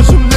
Ajuda